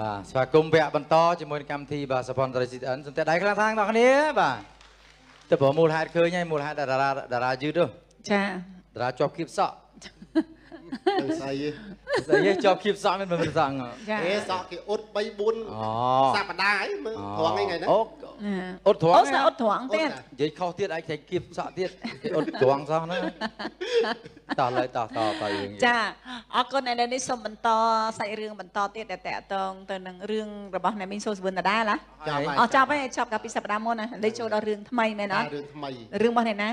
បាទស្វាគមន៍វគ្គបន្តជាមួយនឹងកម្មវិធីបាទសផនតរីស៊ីអិនសំតែដៃខ្លាំងខ្លាំងបងប្អូនគ្នាបាទទៅប្រមូលហេតុឃើញហើយមូលហេតុតារាតារាយឺតទៅចាតារាជាប់គៀបសក់នឹងស្អីស្អីហ៎ជាប់គៀបសក់មិនមិនសក់ហ៎ចាអេសក់គេអ៊ុត3 4អូសប្តាហ៍ហើយមើលត្រង់ឯថ្ងៃហ្នឹងអូណា អត់ត្រង់អូស្អត់ត្រង់ទៀតនិយាយខុសទៀតឯងតែគៀបសក់ទៀតគេអត់ត្រង់សោះណាតោះលើតោះតោះតោះយើងចាអរគុណឥឡូវនេះសូមបន្តសាច់រឿងបន្តទៀតដែលតកតងទៅនឹងរឿងរបស់អ្នកមីងសូសវឿនដដែលណាចាប់ហើយអស់ចាប់ហើយចាប់កាលពីសប្តាហ៍មុនណាឥឡូវចូលដល់រឿងថ្មីមែនអត់រឿងថ្មីរឿងរបស់អ្នកណា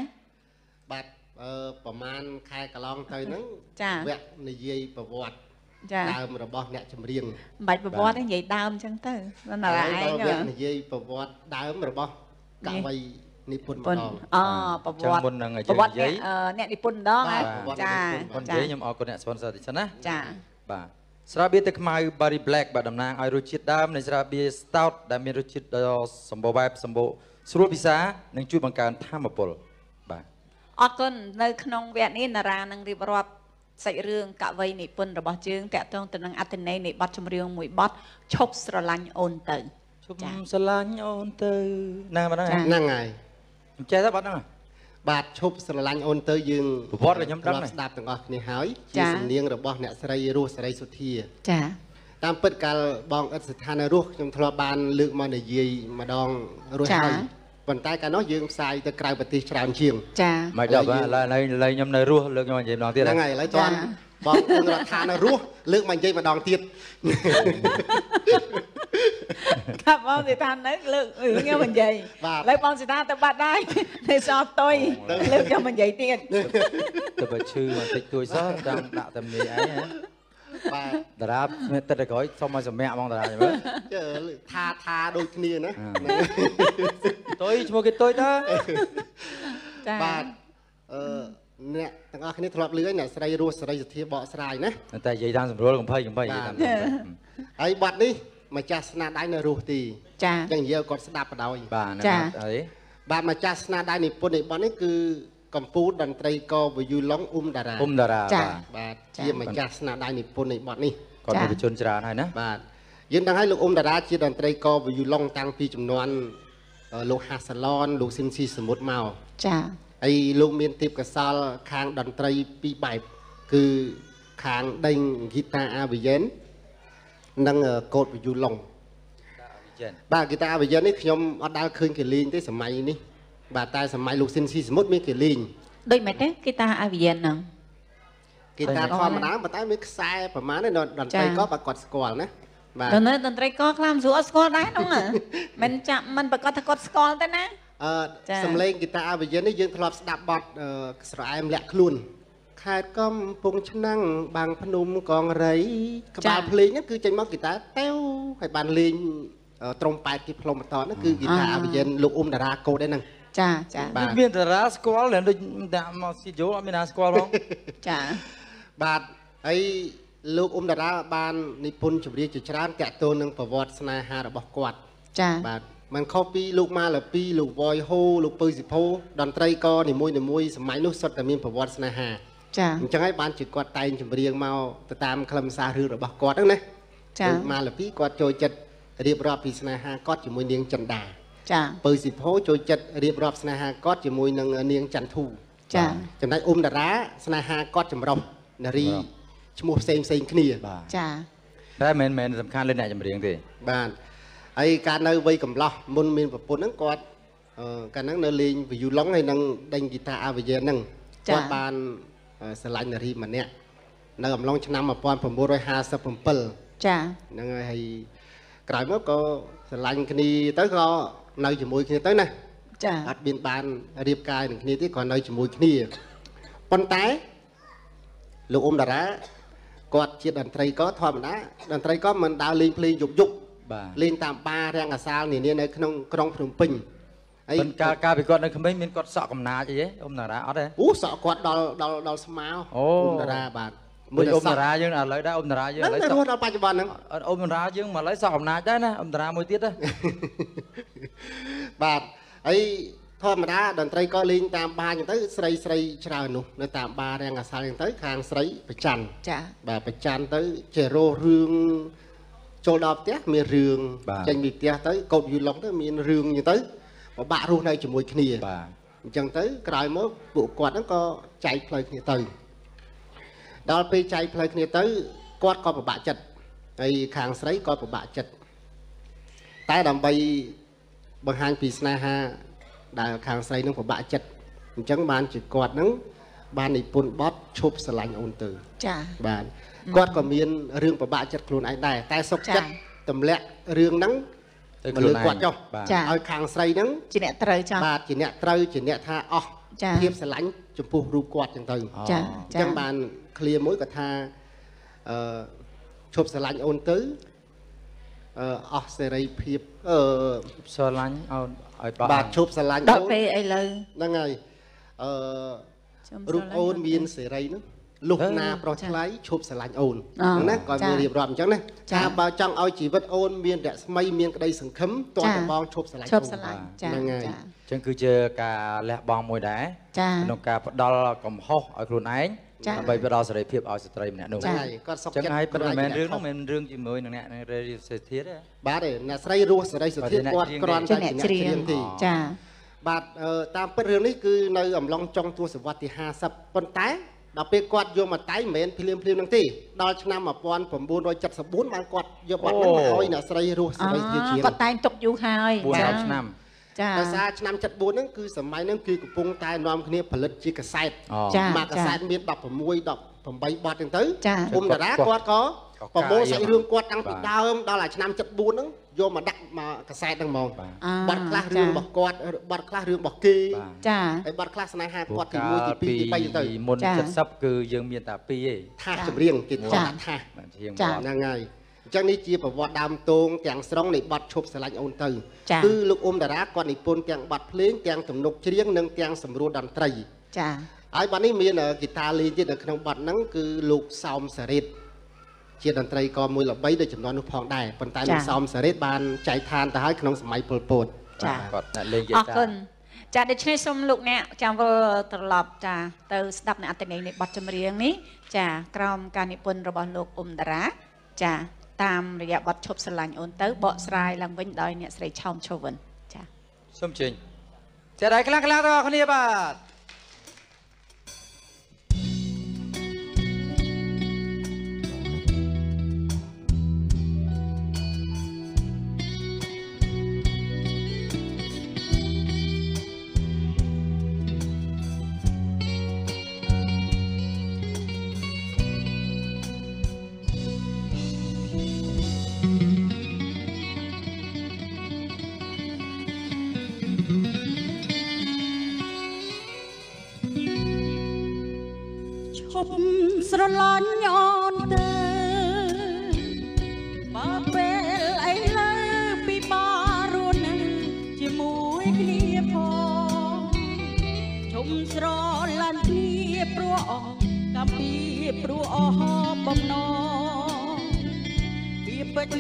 បាទអឺប្រហែលខែកន្លងទៅហ្នឹងចាវគ្គនិយាយប្រវត្តិចា ដើមរបស់អ្នកចម្រៀងមិនបាច់ប្រវត្តិទេនិយាយដើមអញ្ចឹងទៅដល់ណាឯហើយងដល់វគ្គនិយាយប្រវត្តិដើមរបស់កវីនិពន្ធម្ពុនដងអូប្រចឹងវត្តិមុននឹងឲ្យប្រវត្តិនិយាអ្នកយអឺអ្នកនិពន្ធម្ដងបាទណាប្រវត្តិចាអ្នកនិពន្ធមុននិចាយាយខ្ញុំអរគុណអ្នក sponsor តិចសិនណាចាបាទស្រាបៀរទឹកខ្មៅ Barry Black បាទតំណាងឲ្យរសជាតិដើមនៃស្រាបៀរ Stout ដែលមានរសជាតិដ៏សម្បូរបែបសម្បូរស្រួលពិសានិងជួយបង្កើនធម៌ពលបាទអរគុណនៅក្នុងវគ្គនេះតារានឹងរៀបរាប់ សាច់រឿងកវីនិពន្ធរបស់យើងតាក់ទងទៅនឹងអត្ថន័យនៃបទចម្រៀងមួយបទឈប់ស្រឡាញ់អូនទៅជុំចាស្រឡាញ់អូនទៅណាបាទចាហ្នឹងហ្នឹងហើយខ្ញុំចេះតែបាត់ហ្នឹងបាទឈប់ស្រឡាញ់អូនទៅយើងប្រវត្តិរបស់ខ្ញុំដឹងធ្លាហើយប់ស្ដាប់ទាំងអស់គ្នាហើយចាជាសំនៀងរបស់អ្នកស្រីរស់សេរីសុធាចាតាមពិតកាលបងឥតស្ថានរស់ខ្ញុំធ្លាប់បានលើកមកនិយាយម្ដងរួចហើយ ប៉ុន្តែកាលនោះយើងផ្សាយទៅក្រៅប្រទេសច្រើនជាងចាមិនដល់បាទឥឡូវឥឡូវឥឡូវខ្ញុំនៅរស់លើកខ្ញុំនិយាយម្ដងទៀតហ្នឹងហើយឥឡូវតាន់បងអ៊ុនរដ្ឋានៅរស់លើកមកនិយាយម្ដងទៀតកាប់បងសិតានៅលើករឿងខ្ញុំនិយាយបាទឥឡូវបងសិតាទៅបាត់ដែរនៅសល់តុយលើកខ្ញុំនិយាយទៀតទៅបើឈឺបន្តិចតួចសោះតាមដាក់តែមីឯងហ៎ បាទតារាមានទឹកតែក្រោយសុំឲ្យសម្រាប់ហ្មងតារាយមើលជើថាថាដូចគ្នាណាតុយឈ្មោះគេតុយតើចាបាទអឺអ្នកទាំងអស់គ្នាធ្លាប់លឺហើយអ្នកស្រីរស់សេរីសុធាបកស្រាយណាតែនិយាយតាមសម្រួលកំភៃកំភៃនិយាយតាមសម្រួលហើយបាត់នេះម្ចាស់ស្នាដៃនៅរស់ទីចាអញ្ចឹងនិយាយឲ្យគាត់ស្ដាប់បដ ாய் បាទហ្នឹងចាអីបាទម្ចាស់ស្នាដៃនិពន្ធនិបត្តិនេះគឺ កម្ពុជាតន្ត្រីករវយូឡុងអ៊ុំតារាអ៊ុំតារាចាបាទបាទជាម្ចាស់ស្នាដៃនិពន្ធនិបត្តិនេះគាត់មានបញ្ជនច្រើនហើយណាបាទយើងដឹងហើយលោកអ៊ុំតារាជាតន្ត្រីករវយូឡុងតាំងពីចំនួនអឺលោកហាសាឡនលោកស៊ីមស៊ីសមុទ្រមកចាហើយលោកមានទេពកោសលខាងតន្ត្រីពីរបែបគឺខាងដេញហ្គីតាអាវីយ៉ែននិងអឺកូដវយូឡុងចេនបាទហ្គីតាអាវីយ៉ែននេះខ្ញុំអត់ដាល់ឃើញគេលេងទេសម័យនេះ បាទតែសម័យលោកស៊ីនស៊ីសមុទ្រមានគេលេងដូចមិនទេគេតាអាវីយ៉ែនហ្នឹងហ្គីតាធម្មតាប៉ុន្តែមានខ្សែប្រហែលទេតន្ត្រីក៏បើគាត់ស្គាល់ណាបាទដល់នៅតន្ត្រីកខ្លះមិនស្រួលអត់ស្គាល់ដែរហ្នឹងហ៎មិនចាក់មិនប្រកាសថាគាត់ស្គាល់ទេណាអឺចា៎សំឡេងហ្គីតាអាវីយ៉ែននេះយើងធ្លាប់ស្ដាប់បទអឺស្រែមលាក់ខ្លួនខេតកំពង់ឆ្នាំងបាំងភ្នំកងរៃក្បាលភ្លេងហ្នឹងគឺចេញមកហ្គីតាតេវហើយបានលេងអឺត្រំប៉ែតគេផ្លុំបន្តហ្នឹងគឺហ្គីតាអាវីយ៉ែនលោកអ៊ុំតារាកូដឯហ្នឹង ចាចាបាទមានតារាស្គាល់តែដូចដាក់មកស៊ីយោអត់មានណាស្គាល់ផងចាបាទហើយលោកអ៊ុំតារាបាននិពន្ធចម្រៀងជាច្រើនតាក់ទងនឹងប្រវត្តិស្នេហារបស់គាត់ចាបាទมันខុសពីលោកម៉ាឡាពីលោកវយហូលោកពៅសិភោតន្ត្រីក៏នីមួយៗសម័យនោះសុទ្ធតែមានប្រវត្តិស្នេហាចាអញ្ចឹងហើយបានជាគាត់តែងចម្រៀងមកទៅតាមខ្លឹមសាររឿងរបស់គាត់ហ្នឹងណាចាលោកម៉ាឡាពីគាត់ចូលចិត្តរៀបរាប់ពីស្នេហាគាត់ជាមួយនាងចិន្តា ចាពៅសិភោចូលចិត្តរៀបរាប់ស្នេហាគាត់ជាមួយនឹងនាងចន្ទធូចាចំណែកអ៊ុំតារាស្នេហាគាត់ចម្រុះនារីឈ្មោះផ្សេងផ្សេងៗគ្នាបាទចាតែមិនមែនសំខាន់លើអ្នកចម្រៀងទេបាទហើយការនៅវ័យកំឡោះមុនមានប្រពន្ធហ្នឹងគាត់អឺកាលហ្នឹងនៅលេងវីយូឡុងហើយនឹងដេញហ្គីតាអាវីយ៉ែនហ្នឹងគាត់បានអឺស្រឡាញ់នារីម្នាក់នៅអំឡុងឆ្នាំ1957ចាហ្នឹងហើយហើយក្រោយមកក៏ស្រឡាញ់គ្នាទៅក៏ នៅជាមួយគ្នាទៅណាចាអត់មានបានរៀបការនឹងគ្នាទេក៏នៅជាមួយគ្នាប៉ុន្តែលោកអ៊ុំតារាគាត់ជាតន្ត្រីក៏ធម្មតាតន្ត្រីក៏មិនដើរលេងភ្លេងយប់យប់បាទលេងតាមបាររាំងអាសាលនានានៅក្នុងក្រុងភ្នំពេញហើយប៉ុន្តែកាលកាលពីគាត់នៅក្មេងមានគាត់សក់កំណាចអីទេអ៊ំតារាអត់ទេអូសក់គាត់ដល់ដល់ដល់ស្មាអូអ៊ុំតារាបាទ មួយអ៊ំសតាក់រាយើងឥឡូវដែរអ៊ំតារាយើងឥហ្នឹងឡូវនៅសរក់ស់ដល់បច្ចុប្បន្នហ្នឹងអត់អ៊ំតារាយើងមកឥឡូវសក់កំណាចដែរណាអ៊ំតារាមួយទៀតណាបាទហើយធម្មតាតន្ត្រីក៏លេងតាមបារអញ្ចឹងទៅស្រីស្រីច្រើននោះនៅតាមបាររាំងអាសាលអញ្ចឹងទៅខាងស្រីប្រច័នចាបាទប្រច័នទៅជារោរឿងចូលដល់ផ្ទះមានរឿងបាទចេញពីផ្ទះទៅកូតយូឡុងទៅមានរឿងអញ្ចឹងទៅពិបាករស់នៅជាមួយគ្នាបាទអញ្ចឹងទៅក្រោយមកពួកគាត់ហ្នឹងក៏ចែកផ្លូវគ្នាទៅ ដល់ពេលចែកផ្លូវគ្នាទៅគាត់ក៏ពិបាកចិត្តហើយខាងស្រីក៏ពិបាកចិត្តតែដើម្បីបង្ហាញពីស្នេហាដែលខាងស្រីនឹងពិបាកចិត្តអញ្ចឹងបានជាគាត់ហ្នឹងបាននិពន្ធបទឈប់ស្រឡាញ់អូនទៅចាបាទគាត់ក៏មានរឿងពិបាកចិត្តខ្លួនឯងដែរតែសុខចិត្តចាទម្លាក់រឿងហ្នឹងទៅមកខ្លួនលើឯងគាត់ចុះបាទចាឲ្យខាងស្រីហ្នឹងជាអ្នកត្រូវចាបាទជាអ្នកត្រូវជាអ្នកថាអស់ចា ភាពស្រឡាញ់ចំពោះរូបគាត់ចឹងទៅអអូចាញ្ចឹងបានឃ្លាមួយគាត់ថាអឺឈប់ស្រឡាញ់អូនទៅអឺអស់សេរីភាពអឺស្រឡាញ់អូនឲ្យបាបាទឈប់ស្រឡាញ់ដល់អូនពេលឥឡូវហ្នឹងហើយអឺខ្ញុំរូបអូនមានសេរីនោះ លុះអឺណាប្រុសចាឆ្លៃឈប់ស្រឡាញ់អូនអឺហ្នឹងណាគាត់ចាមានរៀបរាប់អញ្ចឹងណាចាថាបើចង់ឲ្យជីវិតអូនមានរស្មីមានក្តីសង្ឃឹមតោះចាតែបងឈប់ស្រឡាញ់ឈប់អូនស្រឡាញ់បាទចាហ្នឹងហើយចាអញ្ចឹងគឺជាការលះបង់មួយដែរចាក្នុងការផ្ដល់កំហុសឲ្យខ្លួនឯងចាដើម្បីផ្ដល់សេរីភាពឲ្យស្ត្រីម្នាក់នោះចាហ្នឹងហើយគាត់សុខអញ្ចឹងចិត្តហើយប៉ុន្តែមិនមែនរឿងខុនោះមិនមែនរឿងជាមួយនឹងអ្នកនឹងរេសេធាតទេបាទទេអ្នកស្រីរស់សេរីសុធាតគាត់គាត់ជាគ្រាន់អ្នកតែជាជាអ្នកអ្នកច្រៀងច្រៀងទេចាបាទអឺតាមពិតរឿងនេះគឺនៅអំឡុងចុងទសវត្សរ៍ទី50ប៉ុន្តែ ដល់ពេលគាត់យកមកតែងមិនមែនភ្លាមភ្លាមៗហ្នឹងទេដល់ឆ្នាំ1974បានគាត់យកបាត់ហ្នឹងមកឲ្យអ្នកស្រីរស់សេរីសុធាតច្រៀងគាត់តែងទុកយូរហើយ400ឆ្នាំចាដោយសារឆ្នាំ74ហ្នឹងគឺសម័យហ្នឹងគឺកំពុងតែនាំគ្នាផលិតជាកាសែតអូចាមួយកសែតមាន16 18បទចឹងទៅចាគុំតារាគាត់ក៏ក៏ ប្រមូលកាយសាច់រឿងគាត់តាំងពីបាទដើមដល់អាឆ្នាំ74ហ្នឹងយកមកដាក់មកកាសែតហ្នឹងហ្មងបាទអាបទខ្លះរឿងរបស់គាត់បទខ្លះរឿងរបស់គេបាទចាហើយបទខ្លះស្នេហាព្រោះគាត់ទីកា1លទី2ទី3ចឹងទៅមុនចា70គឺយើងមានតែ2ឯងថាសចាចម្រៀងគេចាថាថាសបាទជាងចាបទហ្នឹងហើយអញ្ចឹងនេះជាប្រវត្តិដើមតោងទាំងស្រុងនៃបទឈប់ស្រឡាញ់អូនទៅចាគឺលោកអ៊ុំតារាគាត់និពន្ធទាំងបទភ្លេងទាំងទំនុកច្រៀងនិងទាំងសម្រួលតន្ត្រីចាហើយបាត់នេះមានអឺហ្គីតាលេងទៀតនៅក្នុងបទហ្នឹងគឺលោកសោមសារ៉េត ជាតន្ត្រីករមួយល្បីដូចចំនួននោះផងដែរប៉ុន្តែលោកសោមសារ៉េតបានចែកឋានទៅហើយក្នុងសម័យប៉ុលពតចាគាត់អ្នកលេងយេអរតាគុណចាដូច្នេះសូមលោកអ្នកចាំវិលត្រឡប់ចាទៅស្ដាប់នៅអត្ថន័យនៃបទចម្រៀងនេះចាក្រោមការនិពន្ធរបស់លោកអ៊ុំតារាចាតាមរយៈបទឈប់ស្រឡាញ់អូនទៅបកស្រាយឡើងវិញដោយអ្នកស្រីឆោមឈូវិនចាសូមជើញចាដៃខ្លាំងខ្លាំងទាំងអស់គ្នាបាទ ប់ស្រឡាញ់អូនទៅបើពេលឥឡូវពីបារស់នៅជាមួយគ្នាផងឈុំស្រឡាញ់គ្នាព្រោះអស់កំពីព្រោះអស់បំណងវាពេញ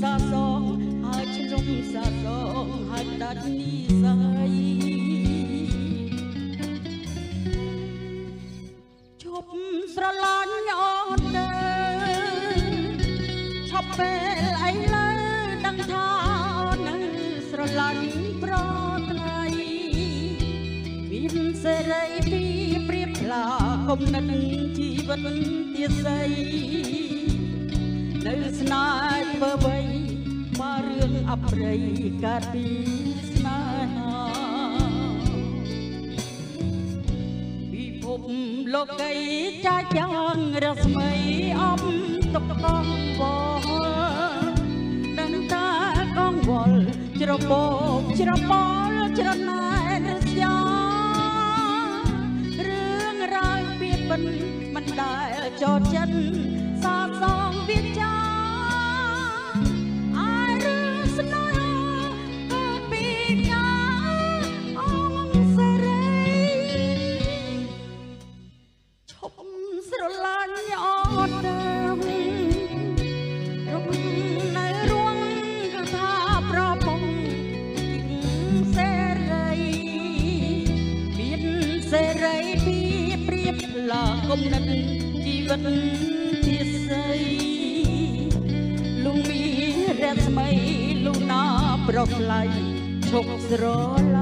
សាសងហើយឆ្លុំសាសងហើយដាច់និស័យ ស្រឡាញ់អូនទៅឈប់ពេលឥឡូវដឹងថាអូននៅស្រឡាញ់ប្រថ្លៃមានសេរីពីព្រៀបផ្លាគំនិតជីវិតទាស័យនៅស្នេហ៍ធ្វើអ្វីមករឿងអប្រិយកើតពី ពិភពលោកីចាយ៉ាងរស្មីអំទុកកងវល់ដឹងតាកងវល់ច្របោកច្របល់ច្រណែនរស្យារឿងរ៉ាវពីបិនមិនដែលចោតចិនសា គំនិតជីវិតជាស្អីលុងមានស្មីលូណាប្រថ្លៃឈប់ស្រឡា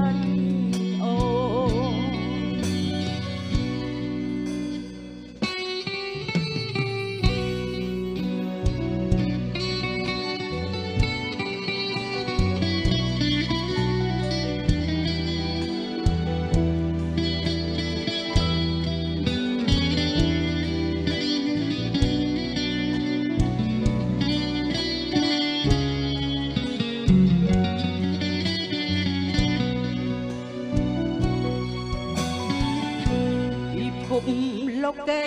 ភពលោកី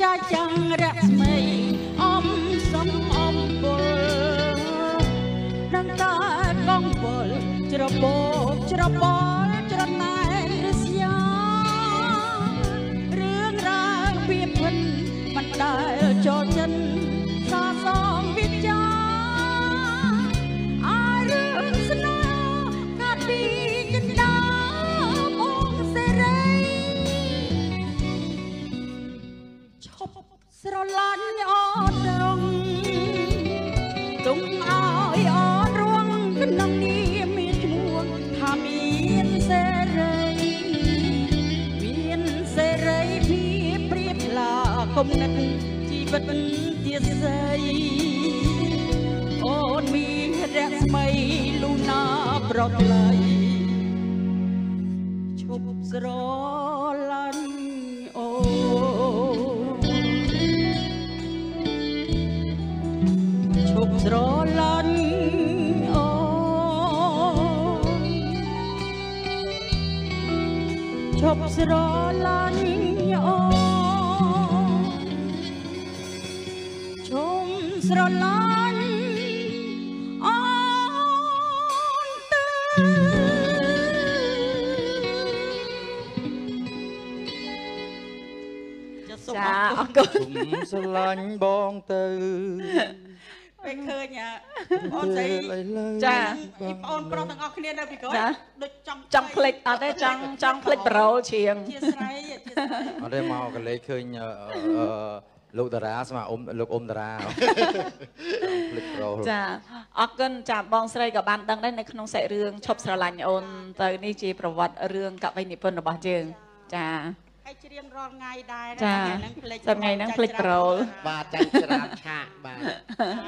ចាចាំងរស្មីអំសំអំពលនឹងតែកងពលច្របោកច្រប ប្រថ្លៃឈប់ស្រឡាញ់អូនឈប់ស្រឡាញ់អូនឈប់ស្រឡាញ់អូនឈប់ស្រឡាញ់ ចាអរគុណជុំស្រឡាញ់បងទៅពេលឃើញអាបងស្រីចាពីបងប្រុសទាំងអស់គ្នានៅពីក្រោយចាដូចចង់ចង់ភ្លេចអត់ទេចង់ចង់ភ្លេចប្រូលឈៀងជាស្រ័យអធិស្ឋានអត់ទេមកកលេចឃើញអឺអឺលោកតារាស្មើអ៊ំលោកអ៊ំតារាភ្លេចប្រូលចាអរគុណចាបងស្រីក៏បានដឹងដែរនៅក្នុងសាច់រឿងឈប់ស្រឡាញ់អូនទៅនេះជាប្រវត្តិរឿងកវីនិពន្ធរបស់យើងចា ហើយច្រៀងរាល់ថ្ងៃដែរចាថ្ងៃហ្នឹងភ្លេចសប្តាហ៍ហ្នឹងភ្លេចប្រូលបាទចាញ់ច្រាបឆាកបាទ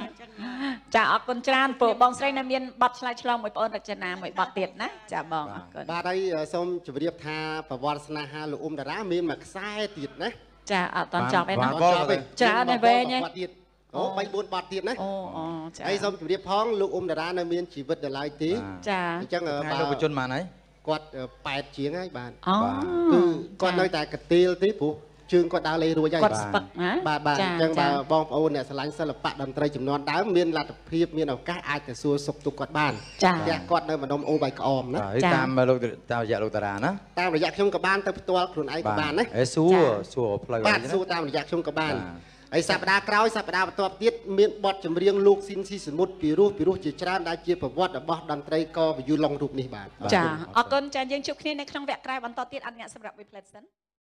អញ្ចឹងណាចាអរគុណច្រើនពូបងស្រីនៅមានប័ណ្ណឆ្លើយឆ្លងមួយបងអូនរចនាមួយប័ណ្ណទៀតណាចាបងអរគុណបាទហើយសូមជម្រាបថាប្រវត្តិស្នេហាលោកអ៊ុំតារាមានមួយខ្សែទៀតណាចាអត់តន់ចប់ទេណាបានចប់ទេច្រើនណាស់វែងហ៎បទទៀតអូ3 4បទទៀតណាអូអូចាហើយសូមជម្រាបផងលោកអ៊ុំតារានៅមានជីវិតដល់ឡើយទេចាអញ្ចឹងថ្ងៃបើលោកបញ្ជនបានហើយ គាត់8ជាងហើយបាទអូគឺគាត់នៅតែកទៀលទេព្រោះជើងគាត់ដើរលេងរួចហើយគាត់ស្ពឹកណាបាទបាទអចាញ្ចឹងចាបើបងប្អូនអ្នកស្រឡាញ់សិល្បៈតន្ត្រីចំនួនដើមមានលទ្ធភាពមានឱកាសអាចទៅសួរសុខទុក្ខគាត់បានចាផ្ទះគាត់នៅម្ដុំអូបៃក្អមណាបាទហើយចាតាមលោកតាមរយៈលោកតារាណាតាមរយៈខ្ញុំក៏បានទៅផ្ទាល់ខ្លួនឯងក៏បានណាអេសួរសួរផ្លូវបាទអីណាសួរតាមរយៈខ្ញុំក៏បានបាទ ហើយសប្តាហ៍ក្រោយសប្តាហ៍បន្ទាប់ទៀតមានបទចម្រៀងលោកស៊ីនស៊ីសមុទ្រពីរោះពីរោះជាច្រើនដែលជាប្រវត្តិរបស់តន្ត្រីករវយូឡុងរូបនេះបាទចាអរគុណចាយើងជួបគ្នានៅក្នុងវគ្គក្រោយបន្តទៀតអនុញ្ញាតសម្រាប់ Weblet សិន